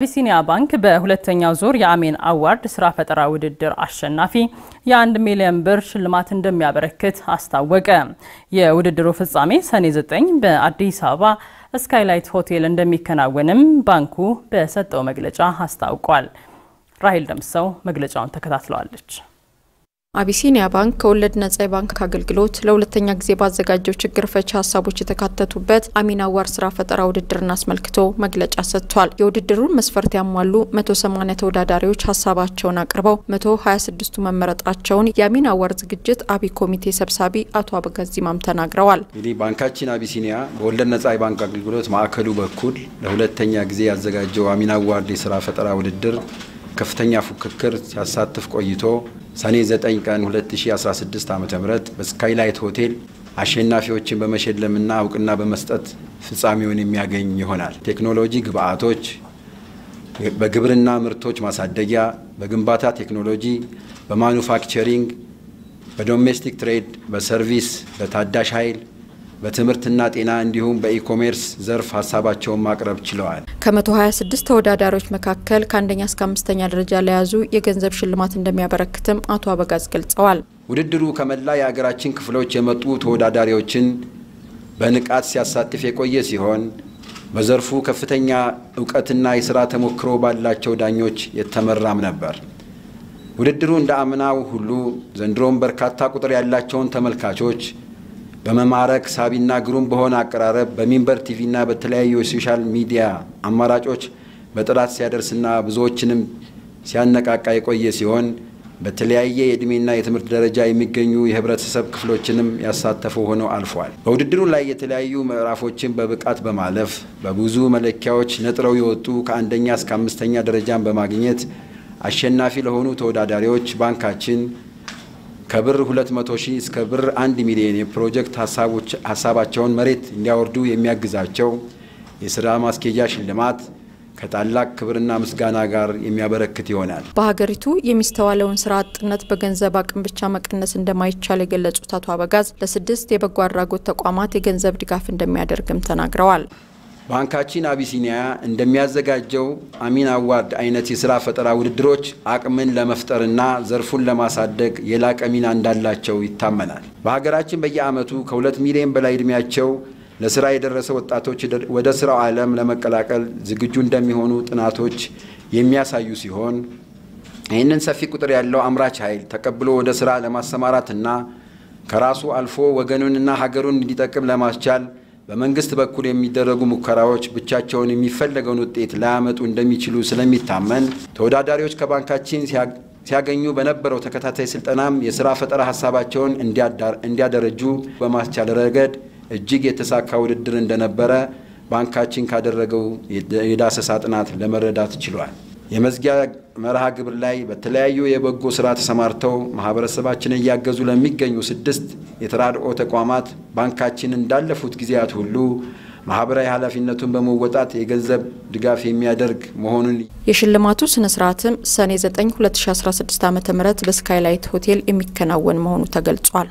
አቢሲኒያ ባንክ በሁለተኛው ዙር የአሚን Award ስራ ፈጠራ ውድድር አሸናፊ የአንድ ሚሊዮን ብር ሽልማት እንደሚያበረክት አስታወቀ። የውድድሩ ፍጻሜ ሰኔ 9 በአዲስ አበባ ስካይላይት ሆቴል እንደሚከናወንም ባንኩ በሰጠው መግለጫ አስታውቋል። ራሄል ደምሰው መግለጫውን ተከታትለዋለች። አቢሲኒያ ባንክ ከወለድ ነጻ የባንክ አገልግሎት ለሁለተኛ ጊዜ ባዘጋጀው ችግር ፈቺ ሀሳቦች የተካተቱበት አሚን Award ስራ ፈጠራ ውድድርን አስመልክቶ መግለጫ ሰጥቷል። የውድድሩን መስፈርት ያሟሉ 180 ተወዳዳሪዎች ሀሳባቸውን አቅርበው 126ቱ መመረጣቸውን የአሚን Award ዝግጅት አብይ ኮሚቴ ሰብሳቢ አቶ አበጋዝ ዚማም ተናግረዋል። እንግዲህ ባንካችን አቢሲኒያ በወለድ ነጻ የባንክ አገልግሎት ማዕከሉ በኩል ለሁለተኛ ጊዜ ያዘጋጀው አሚን Award የስራ ፈጠራ ውድድር ከፍተኛ ፉክክር ሲያሳትፍ ቆይቶ ሰኔ 9 ቀን 2016 ዓ.ም በስካይላይት ሆቴል አሸናፊዎችን በመሸለምና እውቅና በመስጠት ፍጻሜውን የሚያገኝ ይሆናል። ቴክኖሎጂ ግብአቶች፣ በግብርና ምርቶች ማሳደጊያ፣ በግንባታ ቴክኖሎጂ፣ በ manufacturing፣ በ domestic trade፣ በ service፣ በታዳሽ ኃይል በትምህርትና ጤና እንዲሁም በ e-commerce ዘርፍ ሀሳባቸውን ማቅረብ ችለዋል። ከ126 ተወዳዳሪዎች መካከል ከአንደኛ እስከ አምስተኛ ደረጃ ለያዙ የገንዘብ ሽልማት እንደሚያበረክትም አቶ አበጋዝ ገልጸዋል። ውድድሩ ከመላ የሀገራችን ክፍሎች የመጡ ተወዳዳሪዎችን በንቃት ሲያሳትፍ የቆየ ሲሆን በዘርፉ ከፍተኛ እውቀትና የስራ ተሞክሮ ባላቸው ዳኞች የተመራም ነበር። ውድድሩ እንደ አምናው ሁሉ ዘንድሮም በርካታ ቁጥር ያላቸውን ተመልካቾች በመማረክ ሳቢና ግሩም በሆነ አቀራረብ በሚንበር ቲቪና በተለያዩ የ social media አማራጮች በጥራት ሲያደርስና ብዙዎችንም ሲያነቃቃ የቆየ ሲሆን በተለያየ የዕድሜና የትምህርት ደረጃ የሚገኙ የህብረተሰብ ክፍሎችንም ያሳተፉ ሆነው አልፏል። በውድድሩ ላይ የተለያዩ ምዕራፎችን በብቃት በማለፍ በብዙ መለኪያዎች ነጥረው የወጡ ከአንደኛ እስከ አምስተኛ ደረጃን በማግኘት አሸናፊ ለሆኑ ተወዳዳሪዎች ባንካችን ከብር 200 ሺህ እስከ ብር 1 ሚሊዮን የፕሮጀክት ሀሳባቸውን መሬት እንዲያወርዱ የሚያግዛቸው የስራ ማስኬጃ ሽልማት ከታላቅ ክብርና ምስጋና ጋር የሚያበረክት ይሆናል። በሀገሪቱ የሚስተዋለውን ስራ አጥነት በገንዘብ አቅም ብቻ መቀነስ እንደማይቻል የገለጹት አቶ አበጋዝ ለስድስት የበጎ አድራጎት ተቋማት የገንዘብ ድጋፍ እንደሚያደርግም ተናግረዋል። ባንካችን አቢሲኒያ እንደሚያዘጋጀው አሚን አዋርድ አይነት የስራ ፈጠራ ውድድሮች አቅምን ለመፍጠርና ዘርፉን ለማሳደግ የላቀ ሚና እንዳላቸው ይታመናል። በሀገራችን በየዓመቱ ከሁለት ሚሊዮን በላይ ዕድሜያቸው ለስራ የደረሰ ወጣቶች ወደ ስራው ዓለም ለመቀላቀል ዝግጁ እንደሚሆኑ ጥናቶች የሚያሳዩ ሲሆን ይህንን ሰፊ ቁጥር ያለው አምራች ኃይል ተቀብሎ ወደ ስራ ለማሰማራትና ከራሱ አልፎ ወገኑንና ሀገሩን እንዲጠቅም ለማስቻል በመንግስት በኩል የሚደረጉ ሙከራዎች ብቻቸውን የሚፈለገውን ውጤት ላያመጡ እንደሚችሉ ስለሚታመን ተወዳዳሪዎች ከባንካችን ሲያገኙ በነበረው ተከታታይ ስልጠናም የስራ ፈጠራ ሀሳባቸውን እንዲያደረጁ በማስቻል ረገድ እጅግ የተሳካ ውድድር እንደነበረ ባንካችን ካደረገው የዳሰሳ ጥናት ለመረዳት ችሏል። የመዝጊያ መርሃ ግብር ላይ በተለያዩ የበጎ ስራ ተሰማርተው ማህበረሰባችንን እያገዙ ለሚገኙ ስድስት የተራድኦ ተቋማት ባንካችን እንዳለፉት ጊዜያት ሁሉ ማህበራዊ ኃላፊነቱን በመወጣት የገንዘብ ድጋፍ የሚያደርግ መሆኑን የሽልማቱ ስነ ስርዓትም ሰኔ 9 2016 ዓ ም በስካይላይት ሆቴል የሚከናወን መሆኑ ተገልጿል።